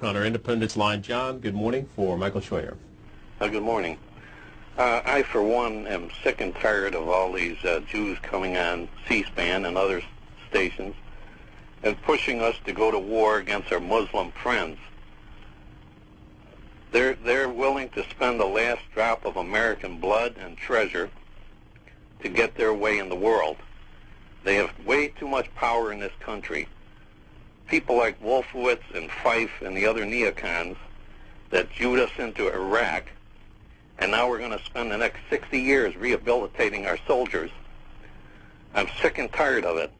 On our Independence line, John, good morning for Michael Scheuer. Uh, good morning. Uh, I, for one, am sick and tired of all these uh, Jews coming on C-SPAN and other stations and pushing us to go to war against our Muslim friends. They're, they're willing to spend the last drop of American blood and treasure to get their way in the world. They have way too much power in this country. People like Wolfowitz and Feith and the other neocons that jewed us into Iraq, and now we're going to spend the next 60 years rehabilitating our soldiers. I'm sick and tired of it.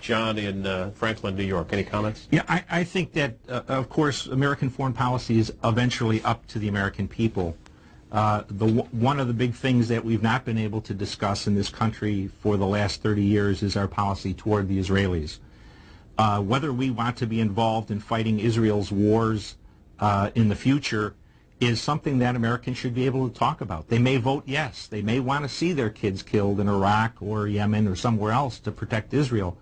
John in uh, Franklin, New York. Any comments? Yeah, I, I think that, uh, of course, American foreign policy is eventually up to the American people. Uh, the, one of the big things that we've not been able to discuss in this country for the last 30 years is our policy toward the Israelis. Uh, whether we want to be involved in fighting Israel's wars uh, in the future is something that Americans should be able to talk about. They may vote yes. They may want to see their kids killed in Iraq or Yemen or somewhere else to protect Israel.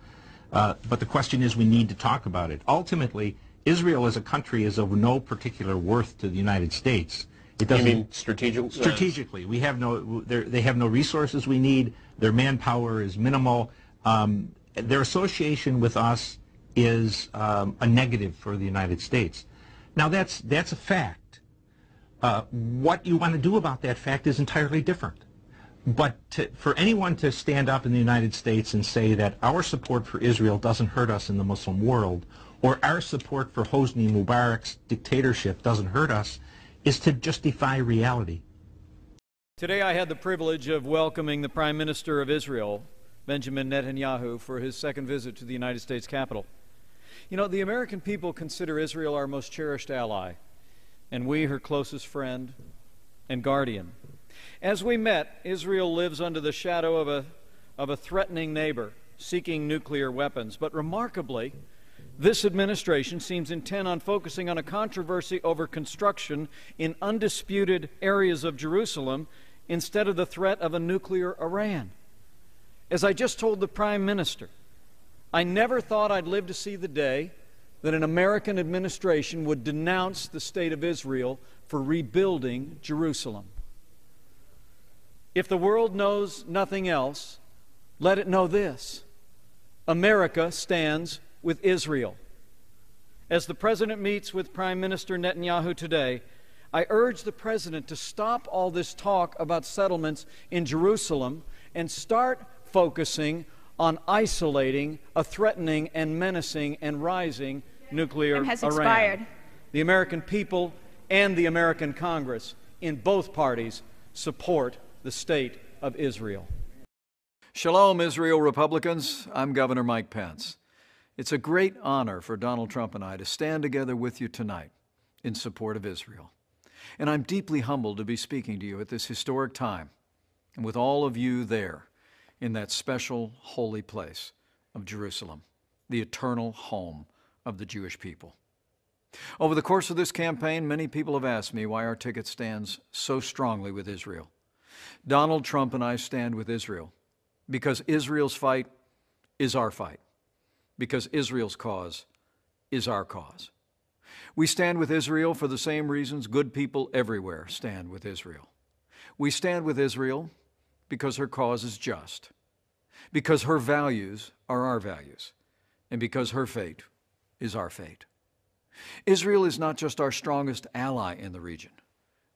Uh, but the question is we need to talk about it. Ultimately, Israel as a country is of no particular worth to the United States. It doesn't you mean strategic, strategically. We have no, they have no resources we need. Their manpower is minimal. Um, their association with us is um, a negative for the United States. Now that's that's a fact. Uh, what you want to do about that fact is entirely different. But to, for anyone to stand up in the United States and say that our support for Israel doesn't hurt us in the Muslim world, or our support for Hosni Mubarak's dictatorship doesn't hurt us, is to just defy reality. Today I had the privilege of welcoming the Prime Minister of Israel, Benjamin Netanyahu, for his second visit to the United States Capitol. You know, the American people consider Israel our most cherished ally, and we her closest friend and guardian. As we met, Israel lives under the shadow of a, of a threatening neighbor seeking nuclear weapons. But remarkably, this administration seems intent on focusing on a controversy over construction in undisputed areas of Jerusalem instead of the threat of a nuclear Iran. As I just told the Prime Minister, I never thought I'd live to see the day that an American administration would denounce the state of Israel for rebuilding Jerusalem. If the world knows nothing else, let it know this America stands with Israel. As the President meets with Prime Minister Netanyahu today, I urge the President to stop all this talk about settlements in Jerusalem and start focusing on isolating a threatening and menacing and rising nuclear and has Iran. expired. The American people and the American Congress in both parties support the state of Israel. Shalom, Israel Republicans. I'm Governor Mike Pence. It's a great honor for Donald Trump and I to stand together with you tonight in support of Israel. And I'm deeply humbled to be speaking to you at this historic time and with all of you there in that special holy place of Jerusalem, the eternal home of the Jewish people. Over the course of this campaign, many people have asked me why our ticket stands so strongly with Israel. Donald Trump and I stand with Israel because Israel's fight is our fight, because Israel's cause is our cause. We stand with Israel for the same reasons good people everywhere stand with Israel. We stand with Israel because her cause is just, because her values are our values, and because her fate is our fate. Israel is not just our strongest ally in the region.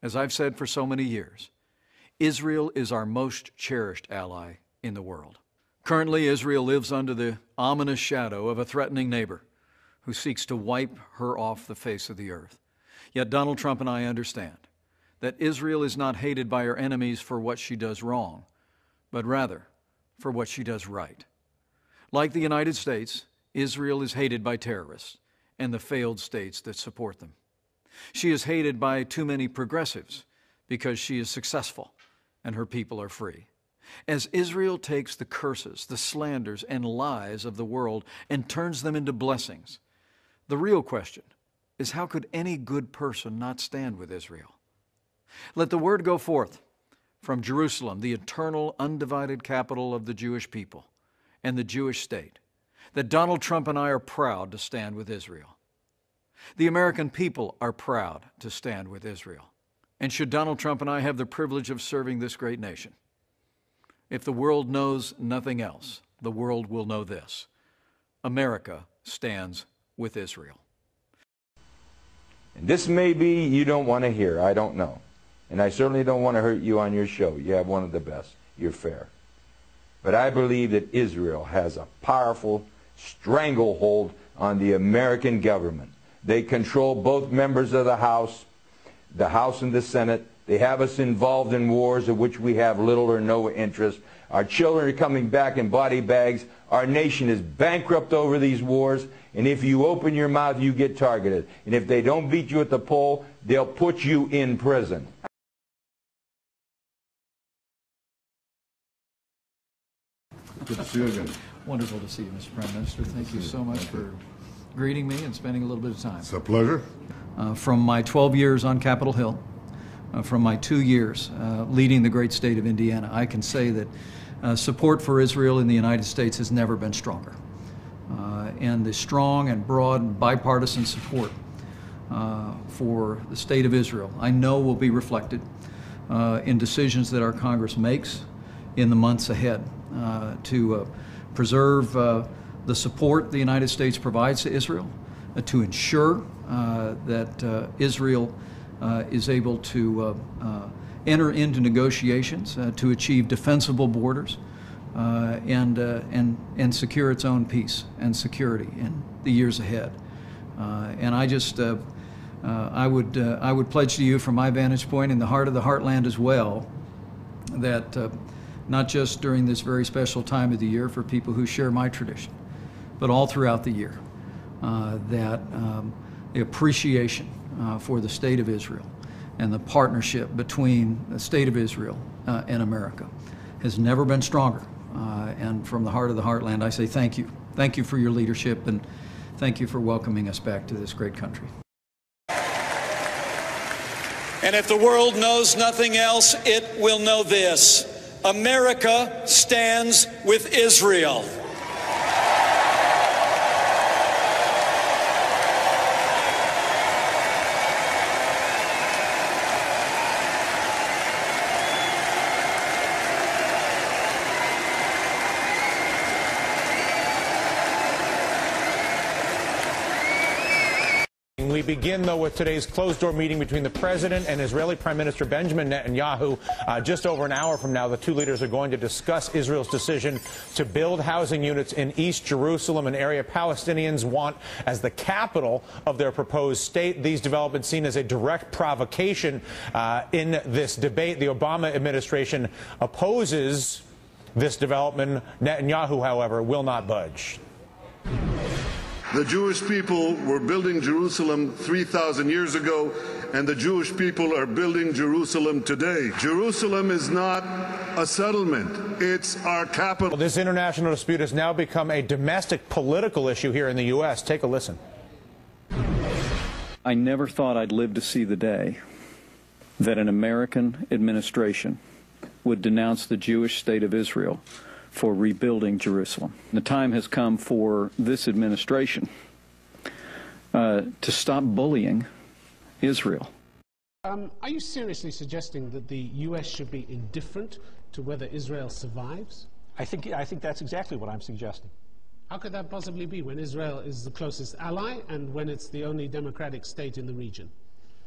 As I've said for so many years, Israel is our most cherished ally in the world. Currently, Israel lives under the ominous shadow of a threatening neighbor who seeks to wipe her off the face of the earth. Yet Donald Trump and I understand that Israel is not hated by her enemies for what she does wrong, but rather for what she does right. Like the United States, Israel is hated by terrorists and the failed states that support them. She is hated by too many progressives because she is successful and her people are free. As Israel takes the curses, the slanders, and lies of the world and turns them into blessings, the real question is how could any good person not stand with Israel? Let the word go forth from Jerusalem, the eternal, undivided capital of the Jewish people and the Jewish state, that Donald Trump and I are proud to stand with Israel. The American people are proud to stand with Israel. And should Donald Trump and I have the privilege of serving this great nation, if the world knows nothing else, the world will know this America stands with Israel. And this may be you don't want to hear. I don't know. And I certainly don't want to hurt you on your show. You have one of the best. You're fair. But I believe that Israel has a powerful stranglehold on the American government. They control both members of the House, the House and the Senate. They have us involved in wars of which we have little or no interest. Our children are coming back in body bags. Our nation is bankrupt over these wars. And if you open your mouth, you get targeted. And if they don't beat you at the poll, they'll put you in prison. Good to see you again. Wonderful to see you, Mr. Prime Minister. Thank you so much for greeting me and spending a little bit of time. It's a pleasure. Uh, from my 12 years on Capitol Hill, uh, from my two years uh, leading the great state of Indiana, I can say that uh, support for Israel in the United States has never been stronger. Uh, and the strong and broad bipartisan support uh, for the state of Israel, I know will be reflected in decisions that our Congress makes in the months ahead Uh, to uh, preserve uh, the support the United States provides to Israel, to ensure that Israel is able to enter into negotiations uh, to achieve defensible borders uh, and, uh, and, and secure its own peace and security in the years ahead. and I just, I, would, I would pledge to you from my vantage point in the heart of the heartland as well that not just during this very special time of the year for people who share my tradition, but all throughout the year, uh, that um, the appreciation uh, for the state of Israel and the partnership between the state of Israel uh, and America has never been stronger. Uh, and from the heart of the heartland, I say thank you. Thank you for your leadership and thank you for welcoming us back to this great country. And if the world knows nothing else, it will know this America stands with Israel. We begin, though, with today's closed-door meeting between the president and Israeli Prime Minister Benjamin Netanyahu. Uh, just over an hour from now, the two leaders are going to discuss Israel's decision to build housing units in East Jerusalem, an area Palestinians want as the capital of their proposed state. These developments seen as a direct provocation uh, in this debate. The Obama administration opposes this development. Netanyahu, however, will not budge. The Jewish people were building Jerusalem 3,000 years ago, and the Jewish people are building Jerusalem today. Jerusalem is not a settlement, it's our capital. Well, this international dispute has now become a domestic political issue here in the U.S. Take a listen. I never thought I'd live to see the day that an American administration would denounce the Jewish state of Israel for rebuilding Jerusalem. The time has come for this administration uh, to stop bullying Israel. Um, are you seriously suggesting that the U.S. should be indifferent to whether Israel survives? I think, I think that's exactly what I'm suggesting. How could that possibly be when Israel is the closest ally and when it's the only democratic state in the region?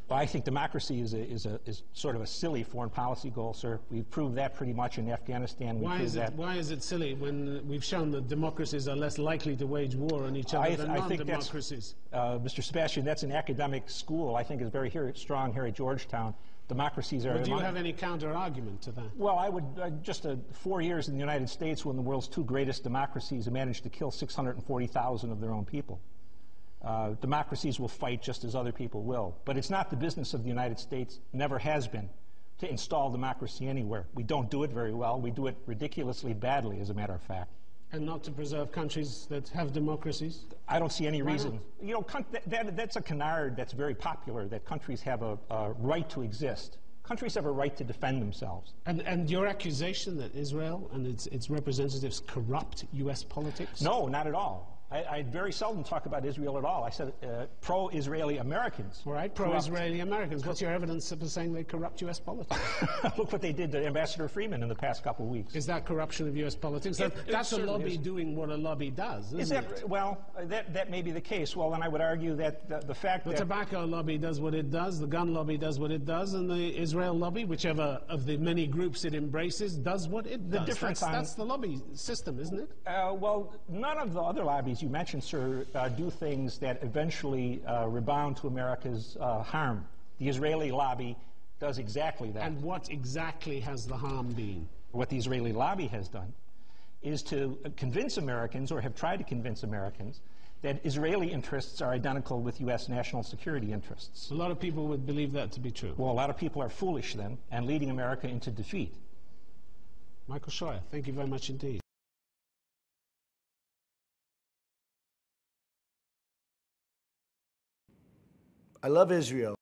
Well, I think democracy is, a, is, a, is sort of a silly foreign policy goal, sir. We've proved that pretty much in Afghanistan. We why, is it, why is it silly when we've shown that democracies are less likely to wage war on each other than non-democracies? Uh, Mr. Sebastian, that's an academic school I think is very here, strong here at Georgetown. Democracies are. But do you have any counter argument to that? Well, I would uh, just uh, four years in the United States, when the world's two greatest democracies managed to kill 640,000 of their own people. Uh, democracies will fight just as other people will. But it's not the business of the United States, never has been, to install democracy anywhere. We don't do it very well. We do it ridiculously badly, as a matter of fact. And not to preserve countries that have democracies? I don't see any Why reason. Not? You know, that, that, that's a canard that's very popular, that countries have a, a right to exist. Countries have a right to defend themselves. And, and your accusation that Israel and its, its representatives corrupt U.S. politics? No, not at all. I, I very seldom talk about Israel at all. I said uh, pro-Israeli Americans. Right, pro-Israeli Americans. What's your evidence for saying they corrupt U.S. politics? Look what they did to Ambassador Freeman in the past couple of weeks. Is that corruption of U.S. politics? It- That- it that's a lobby is. doing what a lobby does, isn't Is that it? well? That that may be the case. Well, then I would argue that the, the fact The that The tobacco lobby does what it does, the gun lobby does what it does, and the Israel lobby, whichever of the many groups it embraces, does what it The does. difference that's, on- that's the lobby system, isn't it? Uh, well, none of the other lobbies you mentioned, sir, uh, do things that eventually uh, rebound to America's uh, harm. The Israeli lobby does exactly that. And what exactly has the harm been? what the Israeli lobby has done is to convince Americans, or have tried to convince Americans, that Israeli interests are identical with U.S. national security interests. A lot of people would believe that to be true. Well, a lot of people are foolish then and leading America into defeat. Michael Scheuer, thank you very much indeed. I love Israel.